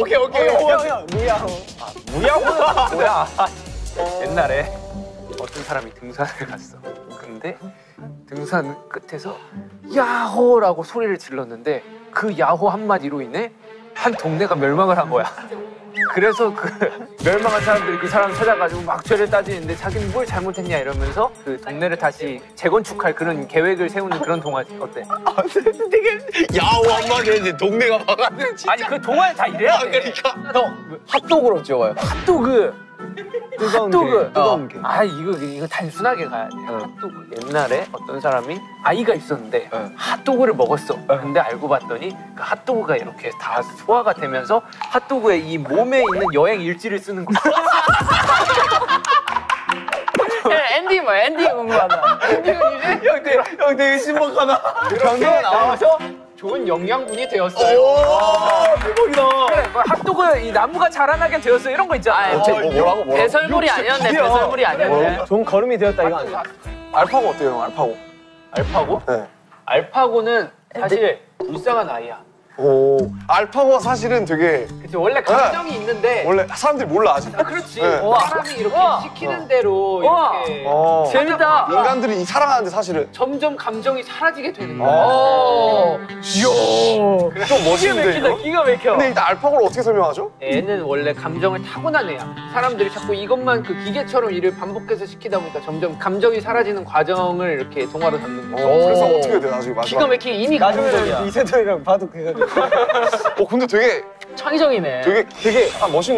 오케이 오케이. 형형 무야호. 무야호 뭐야? 옛날에 어떤 사람이 등산을 갔어. 근데 등산 끝에서 야호라고 소리를 질렀는데 그 야호 한마디로 인해 한 동네가 멸망을 한 거야. 그래서 그 멸망한 사람들이 그 사람 찾아가지고 막 죄를 따지는데 자기는 뭘 잘못했냐 이러면서 그 동네를 다시 재건축할 그런 계획을 세우는 그런 동화지 어때? 야호 한마디 했는데 동네가 막았네 진짜 아니 그 동화에 다 이래야 돼. 그러니까 형 핫도그로 지어요. 핫도그 뜨거운 핫도그. 게. 뜨거운 게. 아 이거 이거 단순하게 가야 돼. 핫도그. 옛날에 어떤 사람이 아이가 있었는데 응. 핫도그를 먹었어. 근데 알고 봤더니 그 핫도그가 이렇게 다 소화가 되면서 핫도그의 이 몸에 있는 여행 일지를 쓰는 거야. 엔딩 뭐야? 엔딩 궁금하다. 형 되게, 형 되게 신박하다 경기가 나와서 좋은 영양분이 되었어요. 대박이다 그래, 그 핫도그 이 나무가 자라나게 되었어 이런 거 있잖아. 아, 뭐, 뭐라고 뭐라고 배설물이 아니었네. 기대야. 배설물이 아니었네. 좋은 걸음이 되었다 이거 아니야? 알파고 어때요 형 알파고 알파고? 네. 알파고는 사실 불쌍한 아이야. 오 알파고가 사실은 되게 그치 원래 감정이 있는데 원래 사람들이 몰라 아직 아, 그렇지. 네. 사람이 이렇게 우와. 시키는 대로 우와. 이렇게 어. 재밌다. 인간들이 이 사랑하는데 사실은 점점 감정이 사라지게 되는 거야. 오. 좀 기가 멋있는데 막히다. 이거? 기가 막혀. 근데 일단 알파고를 어떻게 설명하죠? 애는 원래 감정을 타고난 애야. 사람들이 자꾸 이것만 그 기계처럼 일을 반복해서 시키다 보니까 점점 감정이 사라지는 과정을 이렇게 동화로 담는 어, 거야. 그래서 어떻게 돼 나중에 기가 마지막에 막히게 이미 감정이야. 나중에 이세돌이랑 바둑 해가지고. 어 근데 되게 창의적이네. 되게 되게 아 멋있는